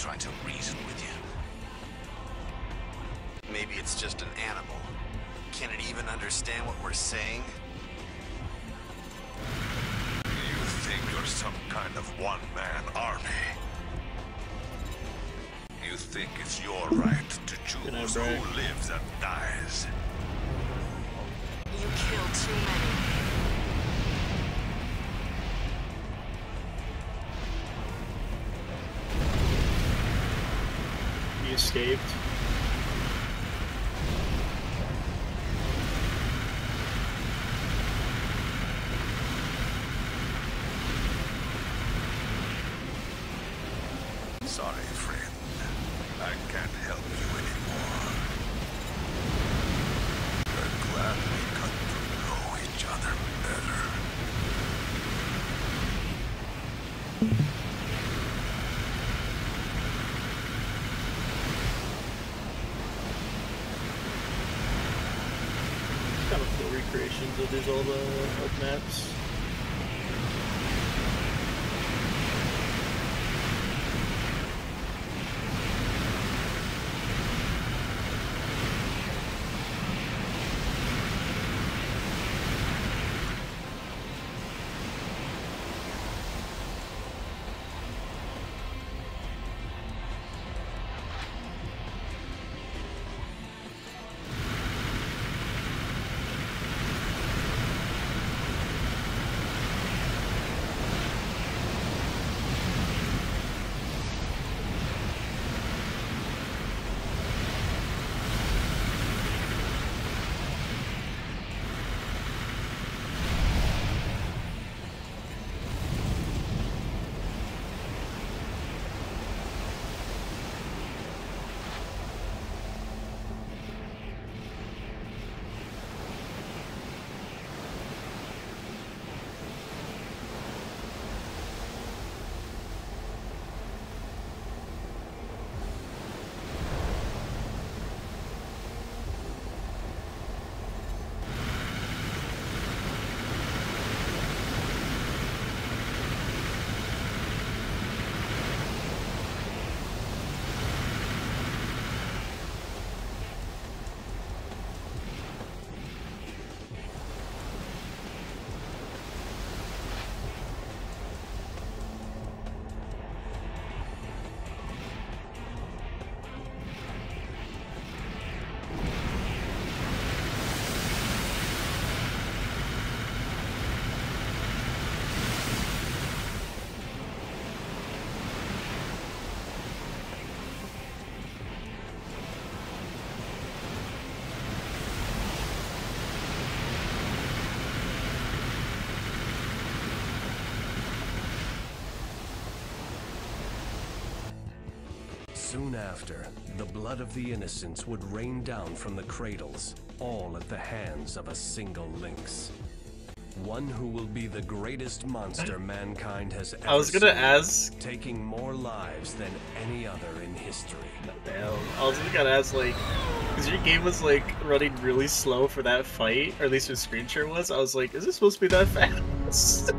trying to reason with you. Maybe it's just an animal. Can it even understand what we're saying? You think you're some kind of one-man army? You think it's your right to choose who lives and dies? You killed too many. Escaped. Sorry, friend. I can't help you anymore. Glad we got to know each other better. Kind of cool recreations of these old uh, old maps. Soon after, the blood of the innocents would rain down from the cradles, all at the hands of a single lynx. One who will be the greatest monster mankind has ever I was gonna seen, ask- taking more lives than any other in history. Damn. I was gonna ask like, because your game was like running really slow for that fight, or at least your screen share was. I was like, is this supposed to be that fast?